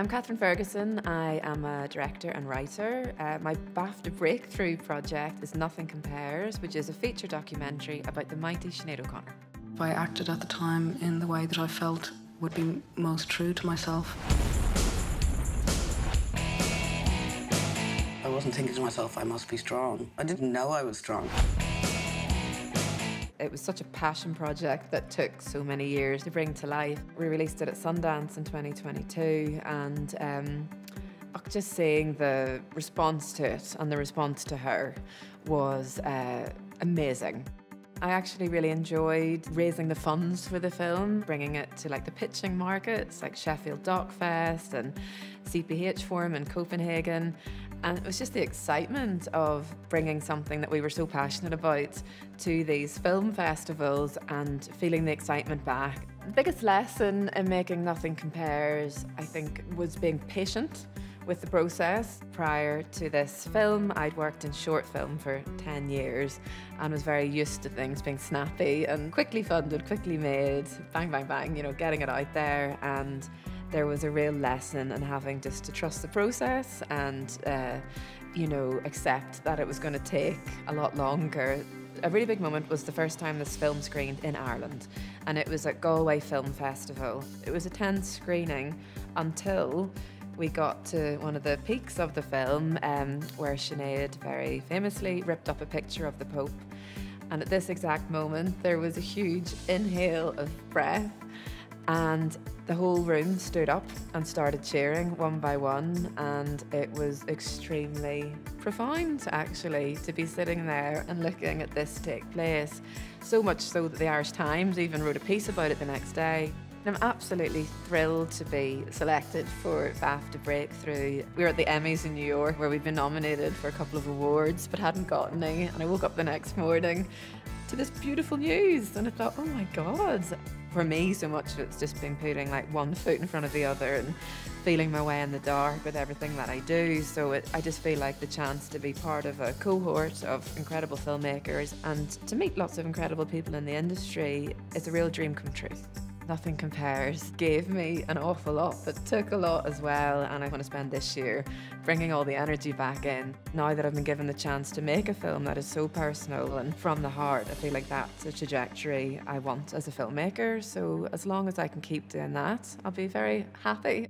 I'm Kathryn Ferguson. I am a director and writer. Uh, my BAFTA breakthrough project is Nothing Compares, which is a feature documentary about the mighty Sinead O'Connor. I acted at the time in the way that I felt would be most true to myself. I wasn't thinking to myself, I must be strong. I didn't know I was strong. It was such a passion project that took so many years to bring to life. We released it at Sundance in 2022 and um, just seeing the response to it and the response to her was uh, amazing. I actually really enjoyed raising the funds for the film, bringing it to like the pitching markets like Sheffield Doc Fest and CPH Forum in Copenhagen. And it was just the excitement of bringing something that we were so passionate about to these film festivals and feeling the excitement back. The biggest lesson in making Nothing Compares, I think, was being patient with the process. Prior to this film, I'd worked in short film for 10 years and was very used to things being snappy and quickly funded, quickly made, bang, bang, bang, you know, getting it out there. And there was a real lesson in having just to trust the process and, uh, you know, accept that it was going to take a lot longer a really big moment was the first time this film screened in Ireland, and it was at Galway Film Festival. It was a tense screening until we got to one of the peaks of the film um, where Sinead very famously ripped up a picture of the Pope. And at this exact moment, there was a huge inhale of breath, and the whole room stood up and started cheering one by one. And it was extremely profound, actually, to be sitting there and looking at this take place. So much so that the Irish Times even wrote a piece about it the next day. I'm absolutely thrilled to be selected for BAFTA Breakthrough. We were at the Emmys in New York where we'd been nominated for a couple of awards but hadn't gotten any. And I woke up the next morning to this beautiful news and I thought, oh my God. For me, so much of it's just been putting like one foot in front of the other and feeling my way in the dark with everything that I do. So it, I just feel like the chance to be part of a cohort of incredible filmmakers and to meet lots of incredible people in the industry is a real dream come true. Nothing Compares gave me an awful lot, but took a lot as well. And I want to spend this year bringing all the energy back in. Now that I've been given the chance to make a film that is so personal and from the heart, I feel like that's a trajectory I want as a filmmaker. So as long as I can keep doing that, I'll be very happy.